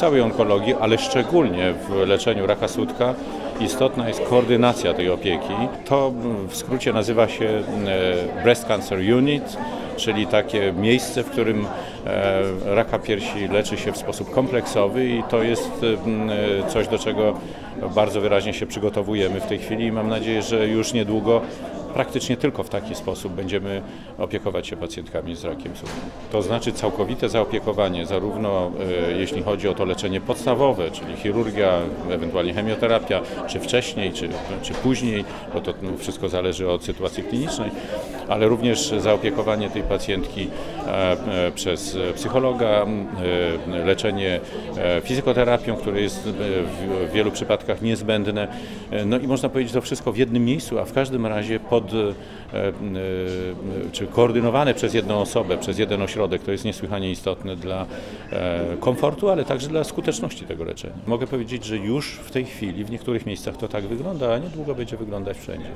całej onkologii, ale szczególnie w leczeniu raka sutka istotna jest koordynacja tej opieki. To w skrócie nazywa się e, Breast Cancer Unit, czyli takie miejsce, w którym e, raka piersi leczy się w sposób kompleksowy i to jest e, coś, do czego bardzo wyraźnie się przygotowujemy w tej chwili i mam nadzieję, że już niedługo praktycznie tylko w taki sposób będziemy opiekować się pacjentkami z rakiem sutka. To znaczy całkowite zaopiekowanie, zarówno e, jeśli chodzi o to leczenie podstawowe, czyli chirurgia, ewentualnie chemioterapia, czy wcześniej, czy, czy później, bo to no, wszystko zależy od sytuacji klinicznej, ale również zaopiekowanie tej pacjentki e, e, przez psychologa, e, leczenie fizykoterapią, które jest w wielu przypadkach niezbędne. No i można powiedzieć to wszystko w jednym miejscu, a w każdym razie pod, czy koordynowane przez jedną osobę, przez jeden ośrodek. To jest niesłychanie istotne dla komfortu, ale także dla skuteczności tego leczenia. Mogę powiedzieć, że już w tej chwili w niektórych miejscach to tak wygląda, a niedługo będzie wyglądać wszędzie.